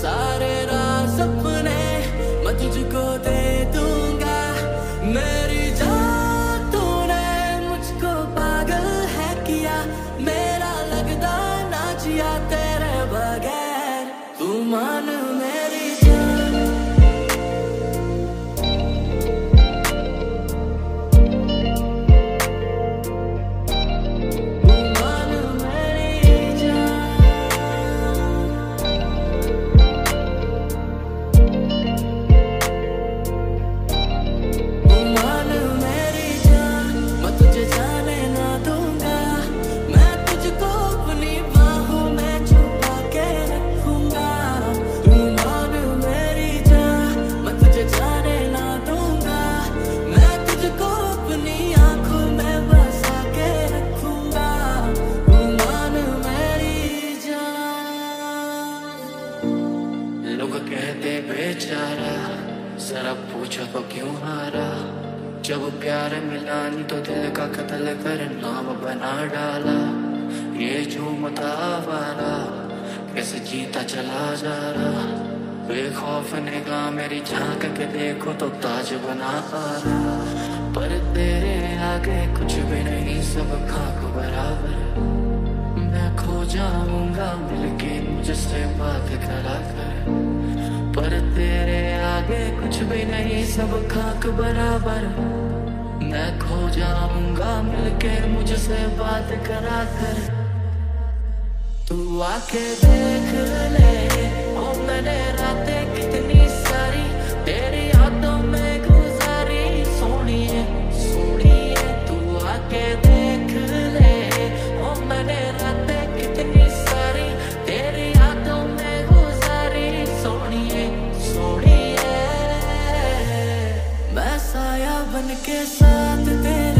सारे राज अपने दे दूँगा। मेरी जान तूने मुझको पागल है किया। मेरा लगदा जिया तेरे बगैर। तू मान बेचारा, जरा पूछो तो क्यों हारा? जब प्यार मिला तो दिल का कत्ल कर नाम बना डाला। ये झूमता वाला, कैसे जीता चला जा रहा? बेखौफ निगाह मेरी झाँक के देखो तो ताज बना आ रहा पर तेरे आगे कुछ भी नहीं, सब खाक बराबर। मैं खो जाऊँगा, मिलके मुझसे बात करा कर। पर तेरे आगे कुछ भी नहीं, सब खाक बराबर। मैं खो जाऊँगा, मिलके मुझसे बात करा कर। तू आके देख ले बन के साथ तेरे